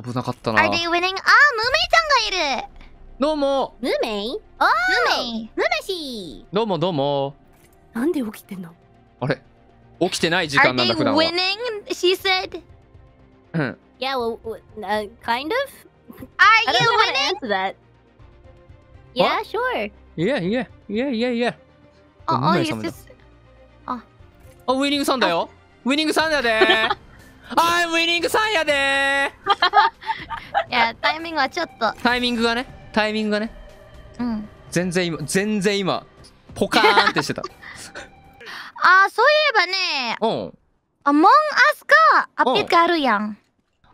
危なかったな。Are they winning? あー、ムーメイちゃんがいる。どうも。ムメイあムーメイムメシどうもどうも。なんで起きてんの？あれ？起きてない時 Are 間なん they だ普段は。winning? She said. うん。Yeah, well, uh, kind of? Are I don't you know how to winning? answer that. Yeah, sure. いやいやいやいやいやあ、あ、ウィニングさんだよ。ウィニングさんやであーウィニングさんやでいや、タイミングはちょっと。タイミングがねタイミングがねうん。全然今全然今ポカーンってしてた あー、そういえばね、うんアモンアスがアップデートがあるやん。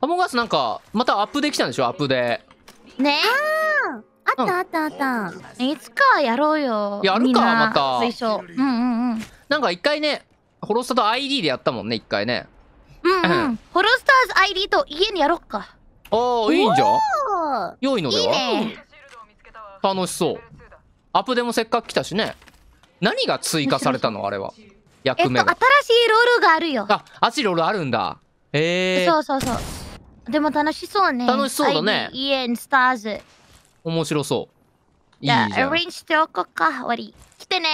アモンガスなんかまたアップできたんでしょ？アップでねあったあったあった。いつかやろうよ。やるかまた最初。うんうんうん。なんか一回ねホロスタと ID でやったもんね一回ねホロスターズ ID と家にやろっか。ああいいんじゃ良いのでいいはね。楽しそうアップでもせっかく来たしね何が追加されたの？あれはえっ役と、新しいロールがあるよ。ああっちいろいろあるんだへえそうそうそう。でも楽しそうね。楽しそうだね家にスターズ。面白そういいじゃあ、じゃんアレンジしておこうか。終わり。来てね